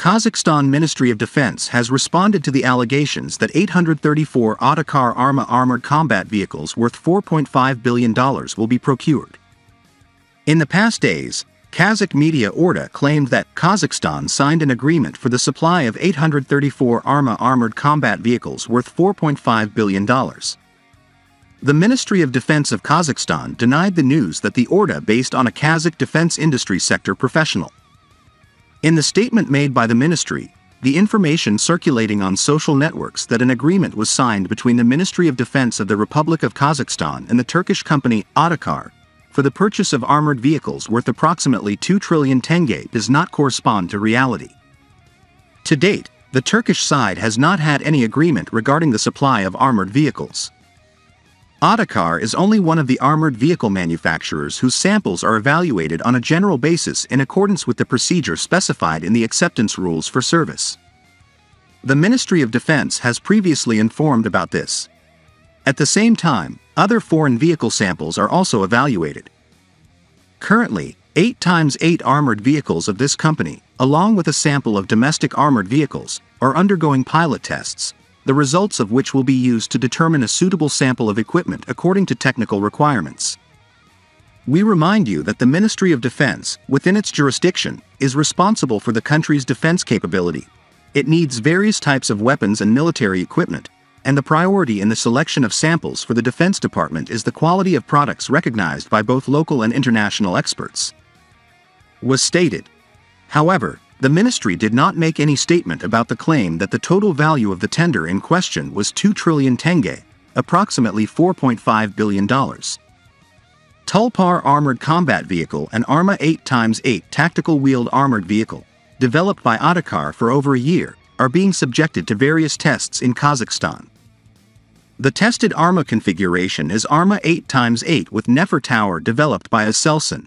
Kazakhstan Ministry of Defense has responded to the allegations that 834 Otokar Arma armored combat vehicles worth $4.5 billion will be procured. In the past days, Kazakh media Orda claimed that Kazakhstan signed an agreement for the supply of 834 Arma armored combat vehicles worth $4.5 billion. The Ministry of Defense of Kazakhstan denied the news that the Orda based on a Kazakh defense industry sector professional. In the statement made by the ministry, the information circulating on social networks that an agreement was signed between the Ministry of Defense of the Republic of Kazakhstan and the Turkish company Otokar for the purchase of armored vehicles worth approximately 2 trillion tenge does not correspond to reality. To date, the Turkish side has not had any agreement regarding the supply of armored vehicles. Otokar is only one of the armored vehicle manufacturers whose samples are evaluated on a general basis in accordance with the procedure specified in the acceptance rules for service. The Ministry of Defense has previously informed about this. At the same time, other foreign vehicle samples are also evaluated. Currently, 8 times 8 armored vehicles of this company, along with a sample of domestic armored vehicles, are undergoing pilot tests, the results of which will be used to determine a suitable sample of equipment according to technical requirements. We remind you that the Ministry of Defense, within its jurisdiction, is responsible for the country's defense capability. It needs various types of weapons and military equipment, and the priority in the selection of samples for the Defense Department is the quality of products recognized by both local and international experts. Was stated. However, the ministry did not make any statement about the claim that the total value of the tender in question was 2 trillion tenge, approximately $4.5 billion. Tulpar Armored Combat Vehicle and Arma 8x8 Tactical Wheeled Armored Vehicle, developed by Otokar for over a year, are being subjected to various tests in Kazakhstan. The tested ARMA configuration is ARMA 8x8 with Nefer Tower developed by Aselsan,